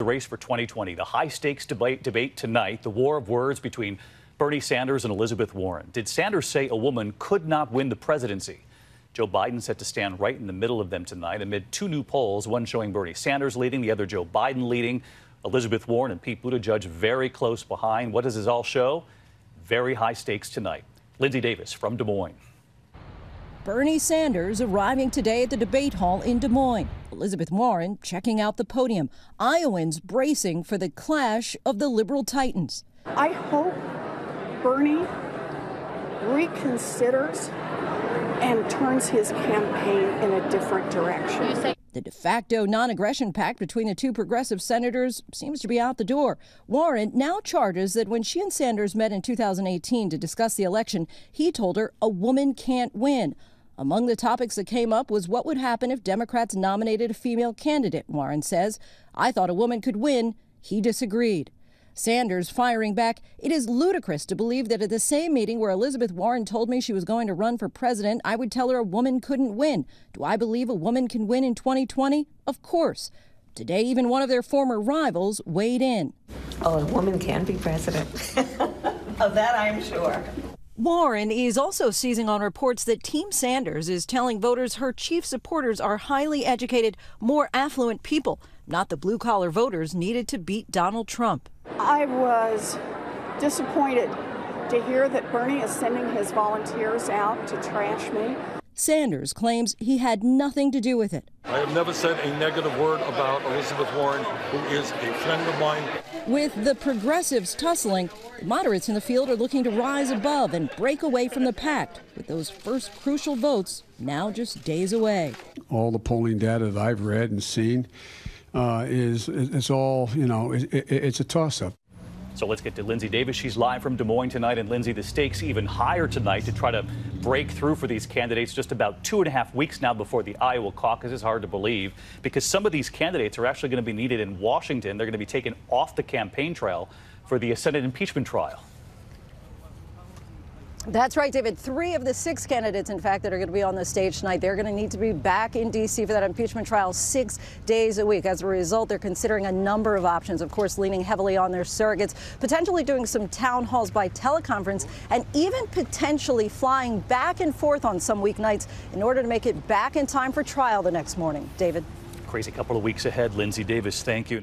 The race for 2020, the high stakes debate, debate tonight, the war of words between Bernie Sanders and Elizabeth Warren. Did Sanders say a woman could not win the presidency? Joe Biden set to stand right in the middle of them tonight amid two new polls, one showing Bernie Sanders leading, the other Joe Biden leading. Elizabeth Warren and Pete Buttigieg very close behind. What does this all show? Very high stakes tonight. Linsey Davis from Des Moines. Bernie Sanders arriving today at the debate hall in Des Moines. Elizabeth Warren checking out the podium. Iowans bracing for the clash of the liberal titans. I hope Bernie reconsiders and turns his campaign in a different direction. The de facto non aggression pact between the two progressive senators seems to be out the door. Warren now charges that when she and Sanders met in 2018 to discuss the election, he told her a woman can't win. Among the topics that came up was what would happen if Democrats nominated a female candidate, Warren says. I thought a woman could win. He disagreed. Sanders firing back, it is ludicrous to believe that at the same meeting where Elizabeth Warren told me she was going to run for president, I would tell her a woman couldn't win. Do I believe a woman can win in 2020? Of course. Today, even one of their former rivals weighed in. Oh, a woman can be president. of that, I'm sure. Warren is also seizing on reports that Team Sanders is telling voters her chief supporters are highly educated, more affluent people, not the blue collar voters needed to beat Donald Trump. I was disappointed to hear that Bernie is sending his volunteers out to trash me. Sanders claims he had nothing to do with it. I have never said a negative word about Elizabeth Warren, who is a friend of mine. With the progressives tussling, the moderates in the field are looking to rise above and break away from the pact, with those first crucial votes now just days away. All the polling data that I've read and seen uh, is it's all, you know, it, it, it's a toss up. So let's get to Linsey Davis. She's live from Des Moines tonight. And Linsey, the stakes even higher tonight to try to break through for these candidates just about two and a half weeks now before the Iowa caucus is hard to believe because some of these candidates are actually going to be needed in Washington. They're going to be taken off the campaign trail for the Senate impeachment trial. That's right, David. Three of the six candidates, in fact, that are going to be on the stage tonight, they're going to need to be back in D.C. for that impeachment trial six days a week. As a result, they're considering a number of options, of course, leaning heavily on their surrogates, potentially doing some town halls by teleconference, and even potentially flying back and forth on some weeknights in order to make it back in time for trial the next morning. David. Crazy couple of weeks ahead. Linsey Davis, thank you.